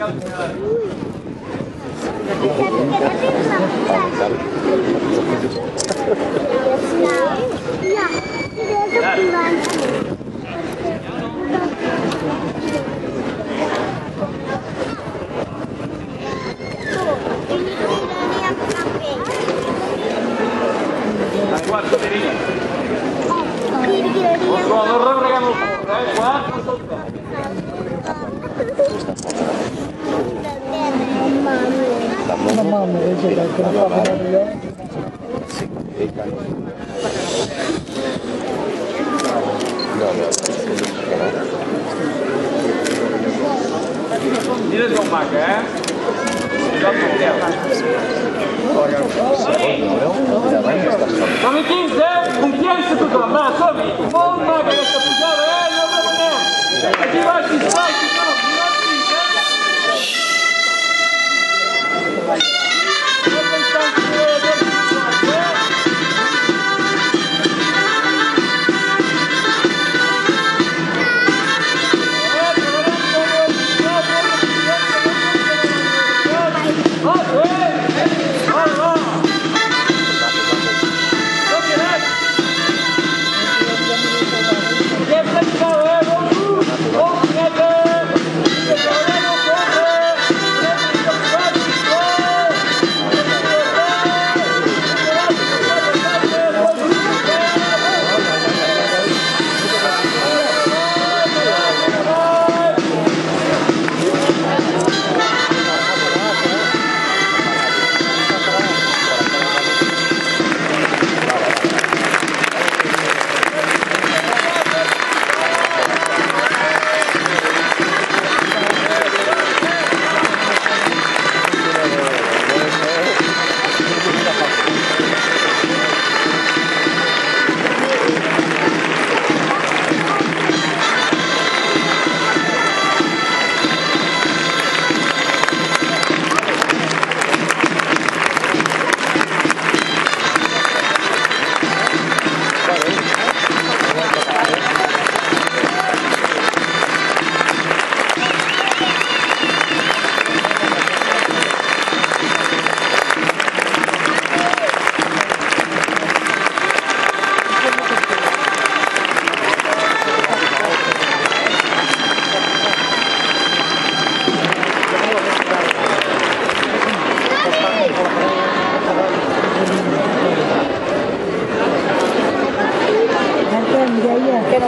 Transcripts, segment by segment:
Yeah, Mamy 15, punkt pierwszy tylko, ma, sobie, não ma, jak to powiedziałem, não dobra, nie, taki właśnie, słuchajcie,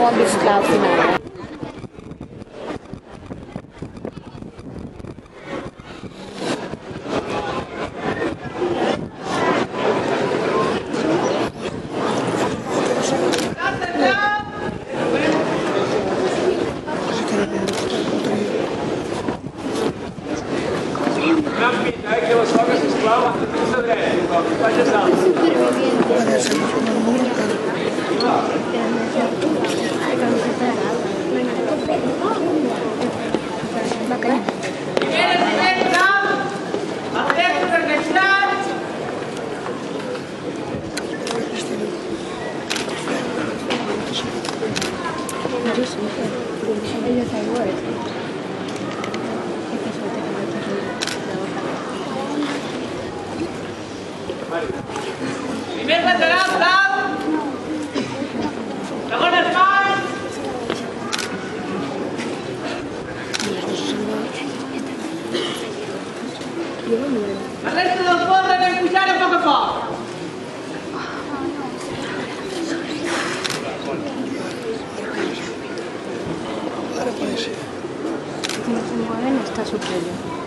um final. surpresa.